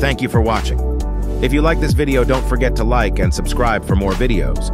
Thank you for watching. If you like this video, don't forget to like and subscribe for more videos.